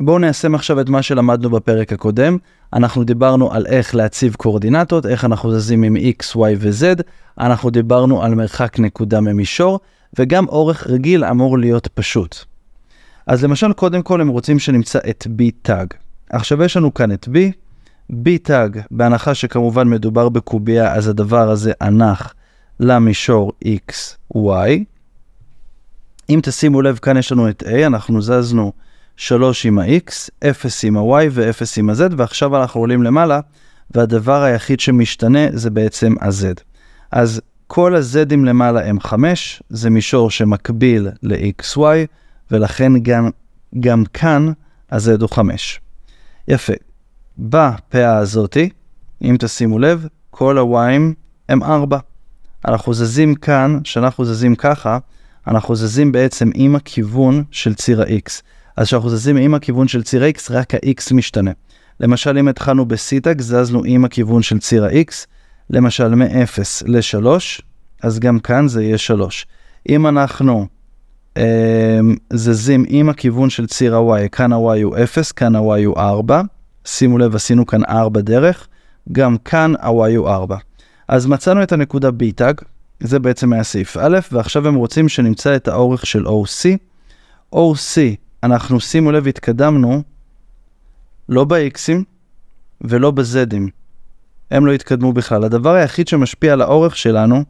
בואו ניישם עכשיו את מה שלמדנו בפרק הקודם. אנחנו דיברנו על איך להציב קואורדינטות, איך אנחנו זזים עם x, y ו-z, אנחנו דיברנו על מרחק נקודה ממישור, וגם אורך רגיל אמור להיות פשוט. אז למשל, קודם כל הם רוצים שנמצא את b תג. עכשיו יש לנו כאן את b, b תג, בהנחה שכמובן מדובר בקובייה, אז הדבר הזה הנח למישור x, y. אם תשימו לב, כאן יש לנו את a, אנחנו זזנו 3 עם ה-x, 0 עם ה-y ו-0 עם ה-z, ועכשיו אנחנו עולים למעלה, והדבר היחיד שמשתנה זה בעצם ה-z. אז כל ה-z'ים למעלה הם 5, זה מישור שמקביל ל-xy, ולכן גם, גם כאן ה-z הוא 5. יפה. בפאה הזאתי, אם תשימו לב, כל ה-y'ים הם 4. אנחנו זזים כאן, כשאנחנו זזים ככה, אנחנו זזים בעצם עם הכיוון של ציר ה-x. אז כשאנחנו זזים עם הכיוון של ציר x, רק ה-x משתנה. למשל, אם התחלנו בסיטאק, זזנו עם הכיוון של ציר ה-x, למשל מ-0 ל-3, אז גם כאן זה יהיה 3. אם אנחנו אה, זזים עם הכיוון של ציר ה-y, כאן ה-y הוא 0, כאן ה-y הוא 4, שימו לב, עשינו כאן 4 דרך, גם כאן ה-y הוא 4. אז מצאנו את הנקודה b-tag, זה בעצם היה סעיף א', ועכשיו הם רוצים שנמצא את האורך של OC. OC אנחנו, שימו לב, התקדמנו לא ב-Xים ולא ב-Zים. הם לא התקדמו בכלל. הדבר היחיד שמשפיע על האורך שלנו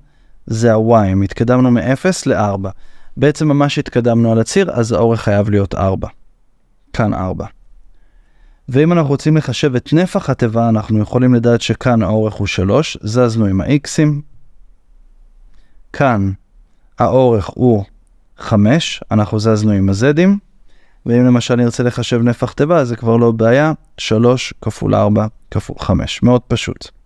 זה ה-Y. התקדמנו מ-0 ל-4. בעצם ממש התקדמנו על הציר, אז האורך חייב להיות 4. כאן 4. ואם אנחנו רוצים לחשב את נפח התיבה, אנחנו יכולים לדעת שכאן האורך הוא 3, זזנו עם ה-Xים. כאן האורך הוא 5, אנחנו זזנו עם ה-Zים. ואם למשל נרצה לחשב נפח תיבה, זה כבר לא בעיה, 3 כפול 4 כפול 5, מאוד פשוט.